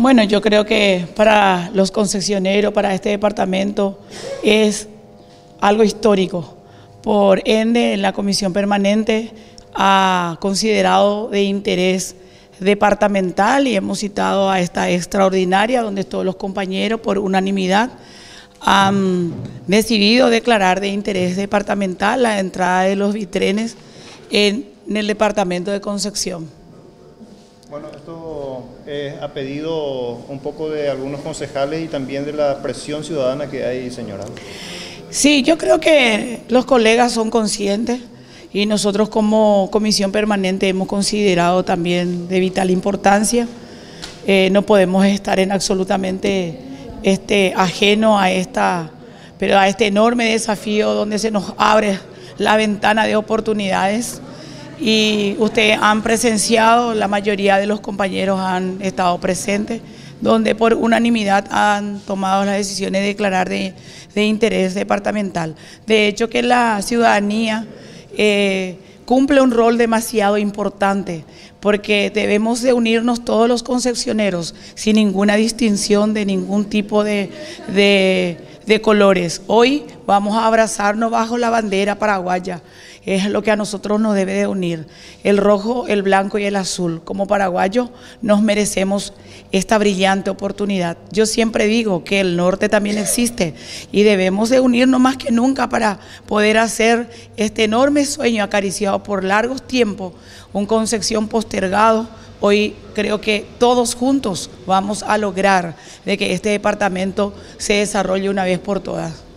Bueno, yo creo que para los concesioneros, para este departamento, es algo histórico. Por ende, la comisión permanente ha considerado de interés departamental y hemos citado a esta extraordinaria donde todos los compañeros por unanimidad han decidido declarar de interés departamental la entrada de los vitrenes en, el departamento de Concepción. Bueno, esto ha pedido un poco de algunos concejales y también de la presión ciudadana que hay, señora. Sí, yo creo que los colegas son conscientes y nosotros como comisión permanente hemos considerado también de vital importancia. Eh, no podemos estar en absolutamente este, ajeno a, esta, pero a este enorme desafío donde se nos abre la ventana de oportunidades y ustedes han presenciado, la mayoría de los compañeros han estado presentes, donde por unanimidad han tomado las decisiones de declarar de, de interés departamental. De hecho que la ciudadanía eh, cumple un rol demasiado importante porque debemos de unirnos todos los concepcioneros sin ninguna distinción de ningún tipo de, de colores. Hoy vamos a abrazarnos bajo la bandera paraguaya es lo que a nosotros nos debe de unir, el rojo, el blanco y el azul. Como paraguayos nos merecemos esta brillante oportunidad. Yo siempre digo que el norte también existe y debemos de unirnos más que nunca para poder hacer este enorme sueño acariciado por largos tiempos, un Concepción postergado, Hoy creo que todos juntos vamos a lograr de que este departamento se desarrolle una vez por todas.